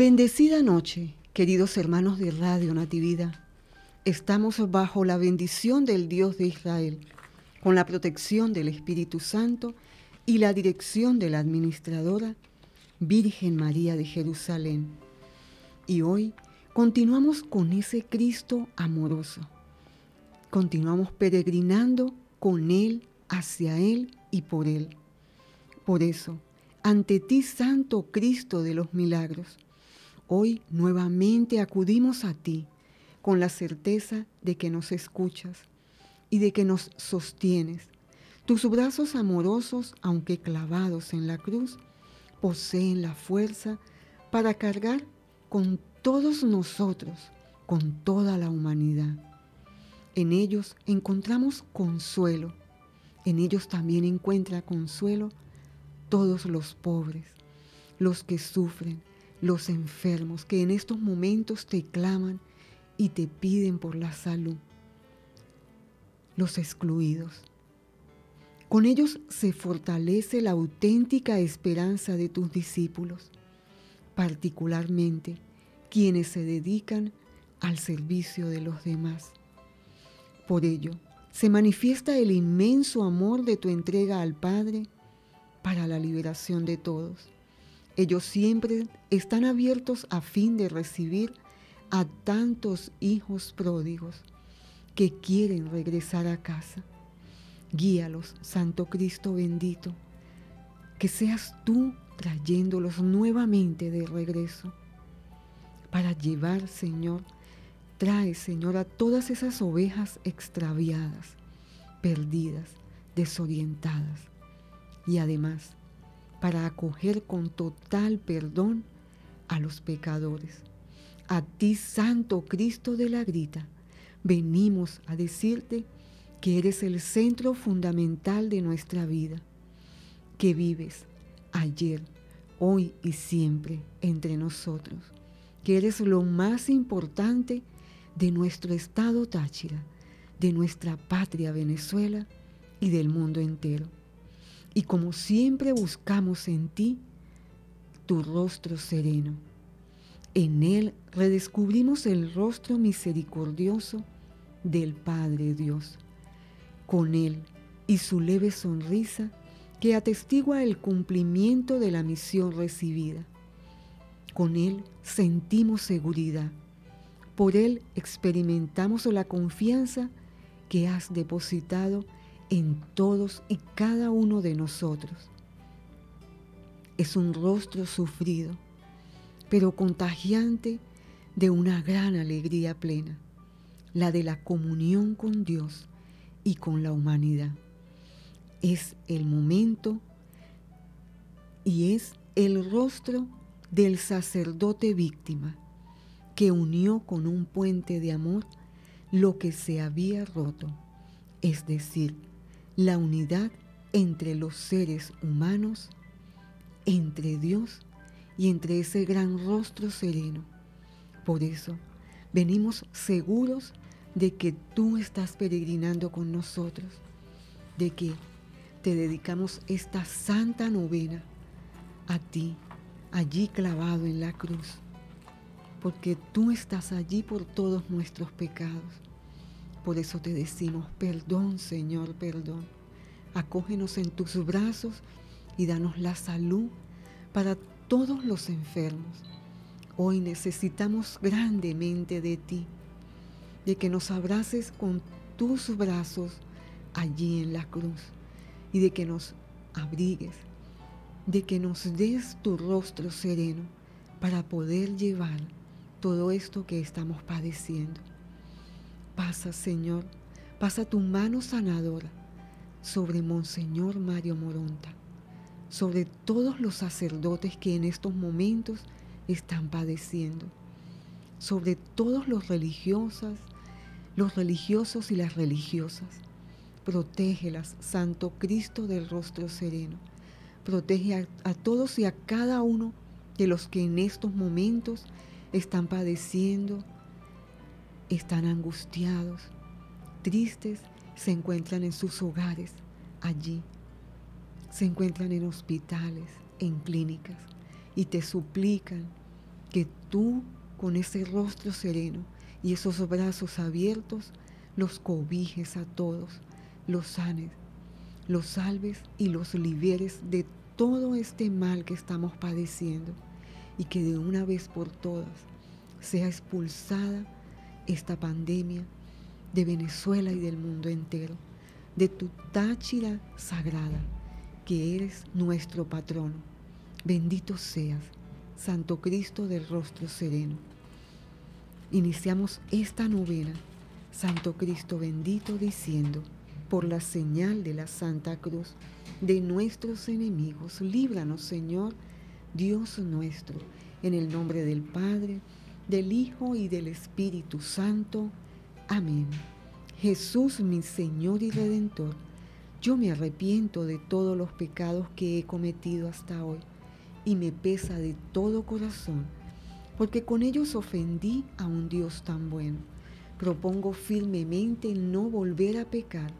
Bendecida noche, queridos hermanos de Radio Natividad. Estamos bajo la bendición del Dios de Israel, con la protección del Espíritu Santo y la dirección de la administradora Virgen María de Jerusalén. Y hoy continuamos con ese Cristo amoroso. Continuamos peregrinando con Él, hacia Él y por Él. Por eso, ante ti, Santo Cristo de los milagros, hoy nuevamente acudimos a ti con la certeza de que nos escuchas y de que nos sostienes. Tus brazos amorosos, aunque clavados en la cruz, poseen la fuerza para cargar con todos nosotros, con toda la humanidad. En ellos encontramos consuelo. En ellos también encuentra consuelo todos los pobres, los que sufren, los enfermos, que en estos momentos te claman y te piden por la salud, los excluidos. Con ellos se fortalece la auténtica esperanza de tus discípulos, particularmente quienes se dedican al servicio de los demás. Por ello, se manifiesta el inmenso amor de tu entrega al Padre para la liberación de todos. Ellos siempre están abiertos a fin de recibir a tantos hijos pródigos que quieren regresar a casa. Guíalos, Santo Cristo bendito, que seas tú trayéndolos nuevamente de regreso para llevar, Señor, trae, Señor, a todas esas ovejas extraviadas, perdidas, desorientadas, y además para acoger con total perdón a los pecadores. A ti, Santo Cristo de la Grita, venimos a decirte que eres el centro fundamental de nuestra vida, que vives ayer, hoy y siempre entre nosotros, que eres lo más importante de nuestro estado Táchira, de nuestra patria Venezuela y del mundo entero. Y como siempre buscamos en ti tu rostro sereno. En él redescubrimos el rostro misericordioso del Padre Dios. Con él y su leve sonrisa que atestigua el cumplimiento de la misión recibida. Con él sentimos seguridad. Por él experimentamos la confianza que has depositado en todos y cada uno de nosotros. Es un rostro sufrido, pero contagiante de una gran alegría plena, la de la comunión con Dios y con la humanidad. Es el momento y es el rostro del sacerdote víctima que unió con un puente de amor lo que se había roto, es decir, la unidad entre los seres humanos, entre Dios y entre ese gran rostro sereno. Por eso venimos seguros de que tú estás peregrinando con nosotros, de que te dedicamos esta santa novena a ti, allí clavado en la cruz, porque tú estás allí por todos nuestros pecados por eso te decimos, perdón Señor, perdón. Acógenos en tus brazos y danos la salud para todos los enfermos. Hoy necesitamos grandemente de ti, de que nos abraces con tus brazos allí en la cruz y de que nos abrigues, de que nos des tu rostro sereno para poder llevar todo esto que estamos padeciendo. Pasa, Señor, pasa tu mano sanadora sobre Monseñor Mario Moronta, sobre todos los sacerdotes que en estos momentos están padeciendo, sobre todos los religiosas, los religiosos y las religiosas. Protégelas, Santo Cristo del rostro sereno. Protege a, a todos y a cada uno de los que en estos momentos están padeciendo, están angustiados, tristes, se encuentran en sus hogares, allí. Se encuentran en hospitales, en clínicas, y te suplican que tú con ese rostro sereno y esos brazos abiertos los cobijes a todos, los sanes, los salves y los liberes de todo este mal que estamos padeciendo y que de una vez por todas sea expulsada esta pandemia de Venezuela y del mundo entero, de tu Táchira sagrada, que eres nuestro patrono. Bendito seas, Santo Cristo del rostro sereno. Iniciamos esta novena, Santo Cristo bendito, diciendo, por la señal de la Santa Cruz, de nuestros enemigos, líbranos, Señor, Dios nuestro, en el nombre del Padre, del Hijo y del Espíritu Santo. Amén. Jesús, mi Señor y Redentor, yo me arrepiento de todos los pecados que he cometido hasta hoy y me pesa de todo corazón, porque con ellos ofendí a un Dios tan bueno. Propongo firmemente no volver a pecar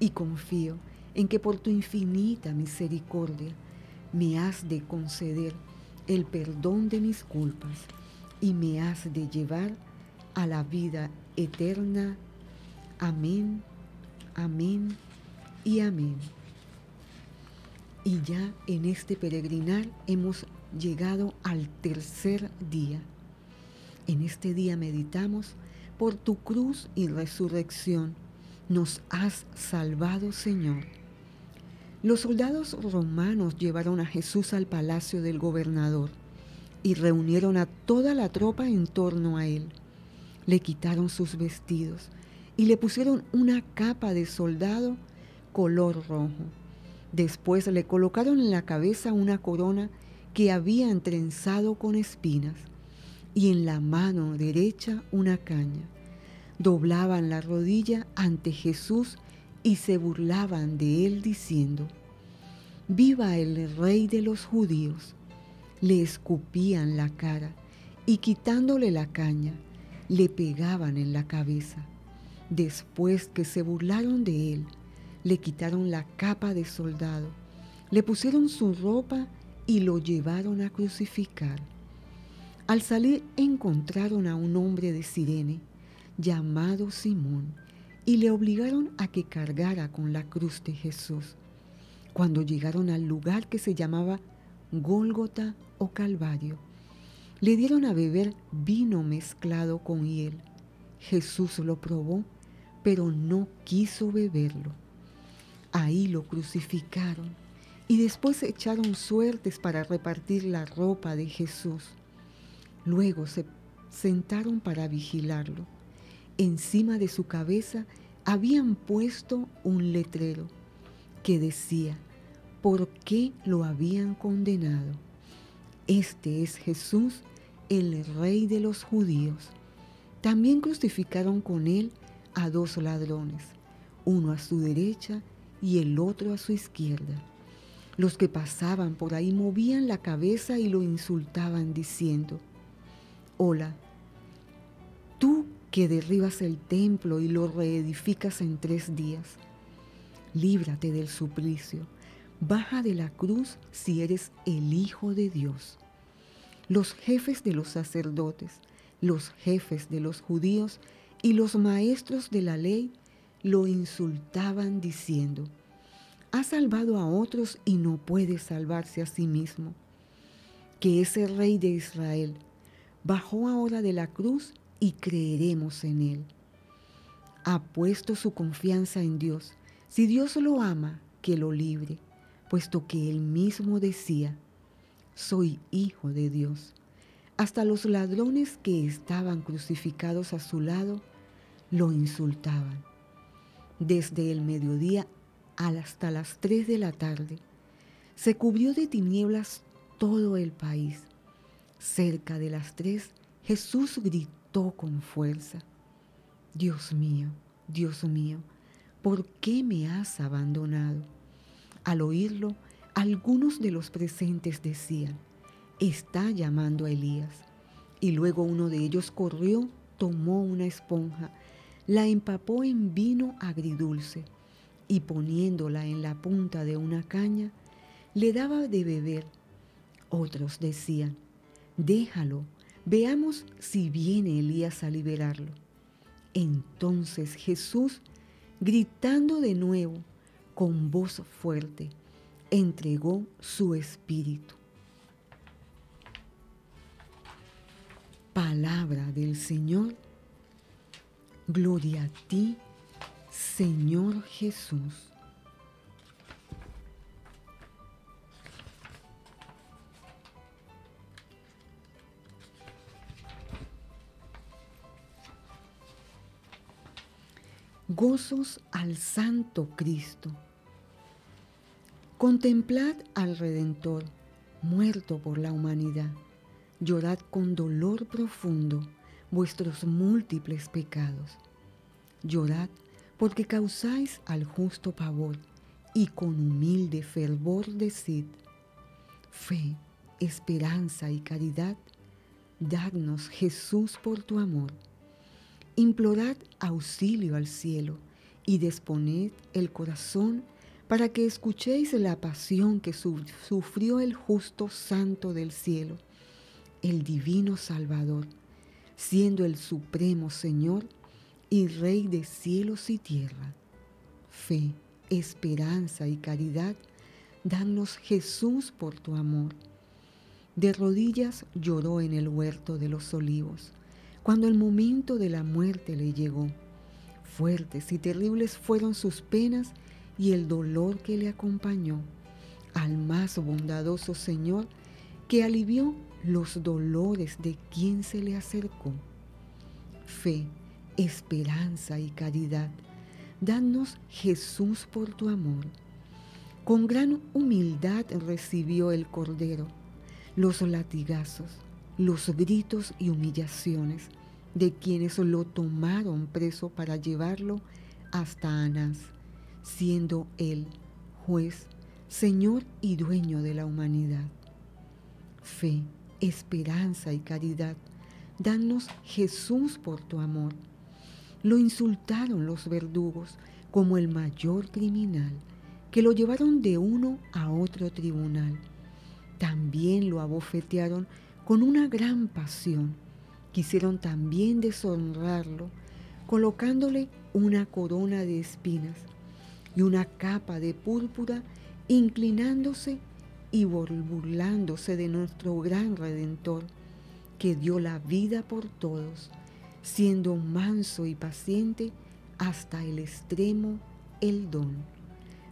y confío en que por tu infinita misericordia me has de conceder el perdón de mis culpas y me has de llevar a la vida eterna. Amén, amén y amén. Y ya en este peregrinar hemos llegado al tercer día. En este día meditamos por tu cruz y resurrección. Nos has salvado, Señor. Los soldados romanos llevaron a Jesús al palacio del gobernador y reunieron a toda la tropa en torno a él. Le quitaron sus vestidos y le pusieron una capa de soldado color rojo. Después le colocaron en la cabeza una corona que habían trenzado con espinas y en la mano derecha una caña. Doblaban la rodilla ante Jesús y se burlaban de él diciendo, Viva el rey de los judíos le escupían la cara y quitándole la caña, le pegaban en la cabeza. Después que se burlaron de él, le quitaron la capa de soldado, le pusieron su ropa y lo llevaron a crucificar. Al salir encontraron a un hombre de Sirene llamado Simón y le obligaron a que cargara con la cruz de Jesús. Cuando llegaron al lugar que se llamaba Gólgota o Calvario. Le dieron a beber vino mezclado con hiel. Jesús lo probó, pero no quiso beberlo. Ahí lo crucificaron y después echaron suertes para repartir la ropa de Jesús. Luego se sentaron para vigilarlo. Encima de su cabeza habían puesto un letrero que decía, por qué lo habían condenado. Este es Jesús, el rey de los judíos. También crucificaron con él a dos ladrones, uno a su derecha y el otro a su izquierda. Los que pasaban por ahí movían la cabeza y lo insultaban diciendo, Hola, tú que derribas el templo y lo reedificas en tres días, líbrate del suplicio baja de la cruz si eres el Hijo de Dios. Los jefes de los sacerdotes, los jefes de los judíos y los maestros de la ley lo insultaban diciendo, ha salvado a otros y no puede salvarse a sí mismo. Que ese rey de Israel bajó ahora de la cruz y creeremos en él. Ha puesto su confianza en Dios. Si Dios lo ama, que lo libre puesto que él mismo decía, soy hijo de Dios. Hasta los ladrones que estaban crucificados a su lado lo insultaban. Desde el mediodía hasta las tres de la tarde se cubrió de tinieblas todo el país. Cerca de las tres Jesús gritó con fuerza, Dios mío, Dios mío, ¿por qué me has abandonado? Al oírlo, algunos de los presentes decían, está llamando a Elías. Y luego uno de ellos corrió, tomó una esponja, la empapó en vino agridulce y poniéndola en la punta de una caña, le daba de beber. Otros decían, déjalo, Veamos si viene Elías a liberarlo. Entonces Jesús, gritando de nuevo, con voz fuerte, entregó su espíritu. Palabra del Señor. Gloria a ti, Señor Jesús. Gozos al Santo Cristo. Contemplad al Redentor, muerto por la humanidad. Llorad con dolor profundo vuestros múltiples pecados. Llorad porque causáis al justo pavor y con humilde fervor decid, fe, esperanza y caridad, dadnos Jesús por tu amor Implorad auxilio al cielo y disponed el corazón para que escuchéis la pasión que sufrió el justo santo del cielo, el divino Salvador, siendo el supremo Señor y Rey de cielos y tierra. Fe, esperanza y caridad, danos Jesús por tu amor. De rodillas lloró en el huerto de los olivos cuando el momento de la muerte le llegó. Fuertes y terribles fueron sus penas y el dolor que le acompañó al más bondadoso Señor que alivió los dolores de quien se le acercó. Fe, esperanza y caridad, danos Jesús por tu amor. Con gran humildad recibió el Cordero los latigazos, los gritos y humillaciones de quienes lo tomaron preso para llevarlo hasta Anás, siendo él juez, señor y dueño de la humanidad. Fe, esperanza y caridad, danos Jesús por tu amor. Lo insultaron los verdugos como el mayor criminal, que lo llevaron de uno a otro tribunal. También lo abofetearon con una gran pasión quisieron también deshonrarlo, colocándole una corona de espinas y una capa de púrpura, inclinándose y burlándose de nuestro gran Redentor, que dio la vida por todos, siendo manso y paciente hasta el extremo el don.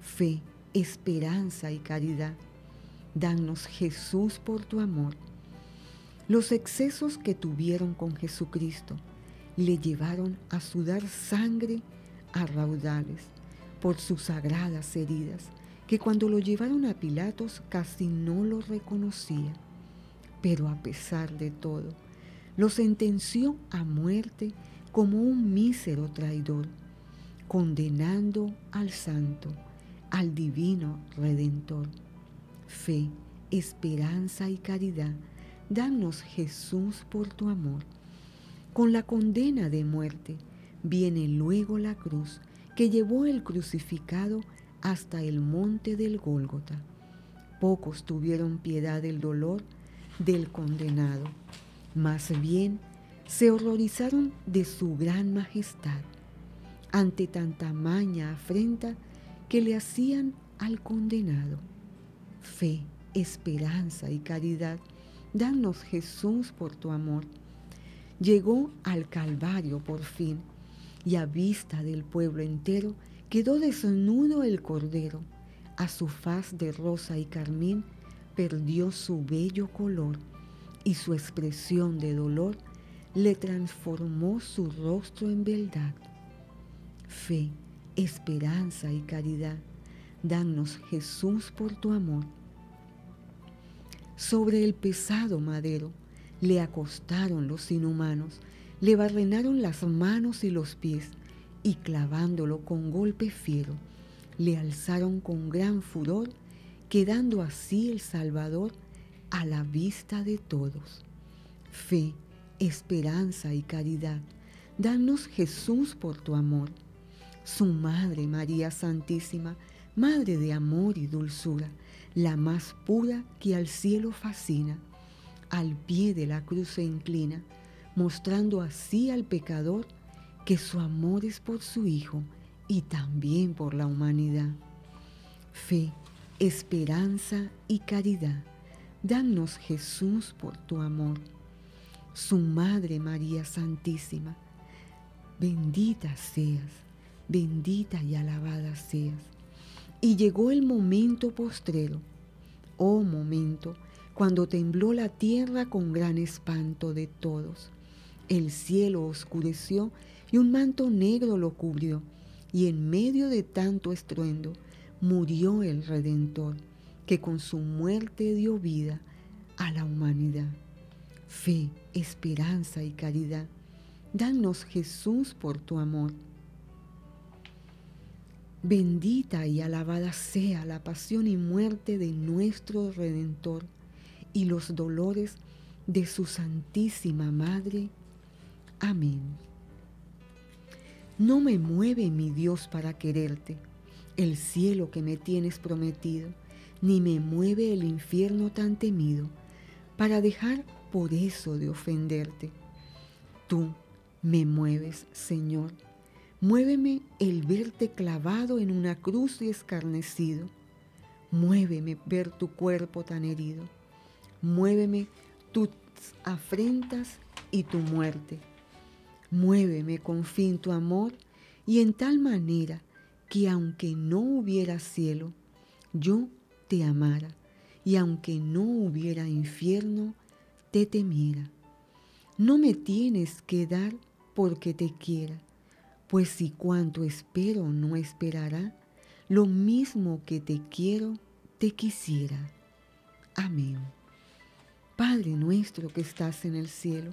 Fe, esperanza y caridad. Danos Jesús por tu amor los excesos que tuvieron con Jesucristo le llevaron a sudar sangre a raudales por sus sagradas heridas, que cuando lo llevaron a Pilatos casi no lo reconocía. Pero a pesar de todo, lo sentenció a muerte como un mísero traidor, condenando al santo, al divino redentor. Fe, esperanza y caridad Danos Jesús por tu amor. Con la condena de muerte viene luego la cruz que llevó el crucificado hasta el monte del Gólgota. Pocos tuvieron piedad del dolor del condenado, más bien se horrorizaron de su gran majestad ante tanta maña afrenta que le hacían al condenado. Fe, esperanza y caridad Danos Jesús por tu amor. Llegó al Calvario por fin y a vista del pueblo entero quedó desnudo el Cordero. A su faz de rosa y carmín perdió su bello color y su expresión de dolor le transformó su rostro en beldad. Fe, esperanza y caridad, danos Jesús por tu amor sobre el pesado madero le acostaron los inhumanos, le barrenaron las manos y los pies, y clavándolo con golpe fiero, le alzaron con gran furor, quedando así el Salvador a la vista de todos. Fe, esperanza y caridad, danos Jesús por tu amor. Su Madre María Santísima, Madre de amor y dulzura, la más pura que al cielo fascina. al pie de la cruz se inclina, mostrando así al pecador que su amor es por su Hijo y también por la humanidad. Fe, esperanza y caridad, danos Jesús por tu amor. Su Madre María Santísima, bendita seas, bendita y alabada seas. Y llegó el momento postrero, oh momento, cuando tembló la tierra con gran espanto de todos. El cielo oscureció y un manto negro lo cubrió, y en medio de tanto estruendo murió el Redentor, que con su muerte dio vida a la humanidad. Fe, esperanza y caridad, danos Jesús por tu amor. Bendita y alabada sea la pasión y muerte de nuestro Redentor y los dolores de su Santísima Madre. Amén. No me mueve mi Dios para quererte, el cielo que me tienes prometido, ni me mueve el infierno tan temido, para dejar por eso de ofenderte. Tú me mueves, Señor. Muéveme el verte clavado en una cruz y escarnecido. Muéveme ver tu cuerpo tan herido Muéveme tus afrentas y tu muerte. Muéveme con fin tu amor y en tal manera que aunque no hubiera cielo, yo te amara y aunque no hubiera infierno, te temiera. No me tienes que dar porque te quiera, pues si cuanto espero no esperará, lo mismo que te quiero, te quisiera. Amén. Padre nuestro que estás en el cielo,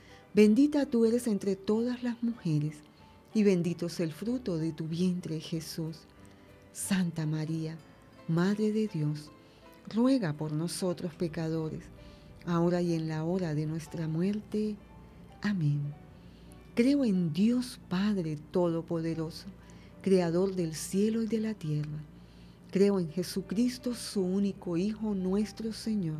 Bendita tú eres entre todas las mujeres, y bendito es el fruto de tu vientre, Jesús. Santa María, Madre de Dios, ruega por nosotros pecadores, ahora y en la hora de nuestra muerte. Amén. Creo en Dios Padre Todopoderoso, Creador del cielo y de la tierra. Creo en Jesucristo, su único Hijo, nuestro Señor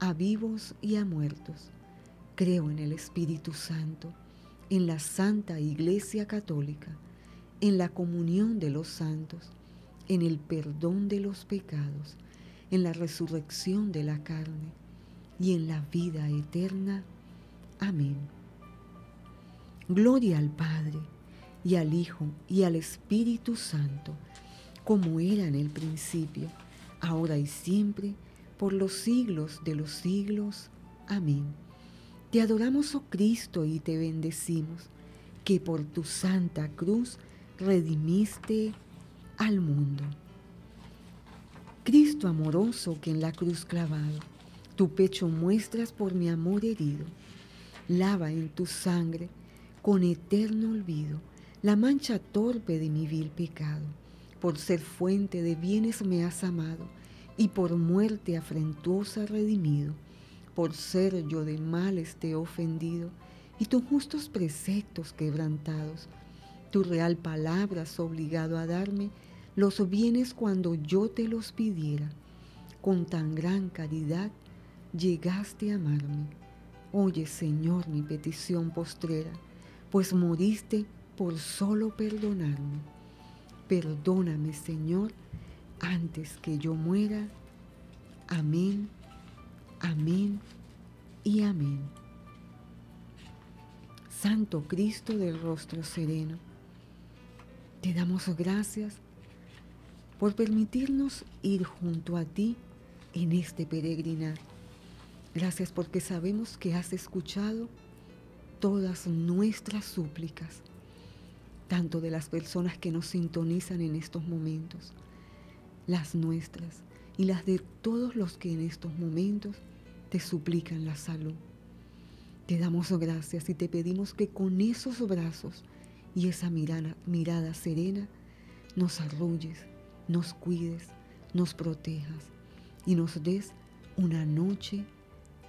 a vivos y a muertos. Creo en el Espíritu Santo, en la Santa Iglesia Católica, en la comunión de los santos, en el perdón de los pecados, en la resurrección de la carne y en la vida eterna. Amén. Gloria al Padre y al Hijo y al Espíritu Santo, como era en el principio, ahora y siempre, por los siglos de los siglos. Amén. Te adoramos, oh Cristo, y te bendecimos, que por tu santa cruz redimiste al mundo. Cristo amoroso que en la cruz clavado, tu pecho muestras por mi amor herido, lava en tu sangre con eterno olvido la mancha torpe de mi vil pecado. Por ser fuente de bienes me has amado y por muerte afrentuosa redimido, por ser yo de males te he ofendido, y tus justos preceptos quebrantados, tu real palabra has obligado a darme los bienes cuando yo te los pidiera. Con tan gran caridad llegaste a amarme. Oye, Señor, mi petición postrera, pues moriste por solo perdonarme. Perdóname, Señor, antes que yo muera. Amén, amén y amén. Santo Cristo del rostro sereno. Te damos gracias por permitirnos ir junto a ti en este peregrinar. Gracias porque sabemos que has escuchado todas nuestras súplicas, tanto de las personas que nos sintonizan en estos momentos, las nuestras y las de todos los que en estos momentos te suplican la salud. Te damos gracias y te pedimos que con esos brazos y esa mirada, mirada serena nos arrulles, nos cuides, nos protejas y nos des una noche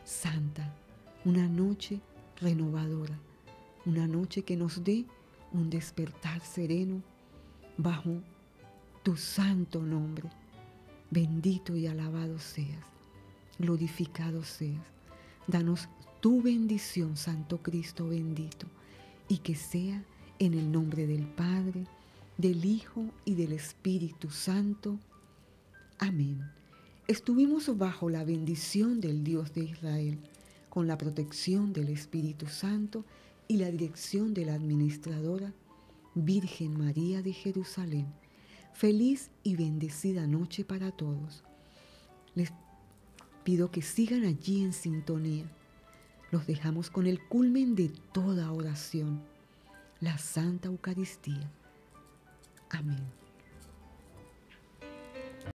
santa, una noche renovadora, una noche que nos dé un despertar sereno bajo tu santo nombre. Bendito y alabado seas, glorificado seas. Danos tu bendición, Santo Cristo bendito, y que sea en el nombre del Padre, del Hijo y del Espíritu Santo. Amén. Estuvimos bajo la bendición del Dios de Israel con la protección del Espíritu Santo y la dirección de la administradora Virgen María de Jerusalén. Feliz y bendecida noche para todos. Les pido que sigan allí en sintonía. Los dejamos con el culmen de toda oración, la Santa Eucaristía. Amén.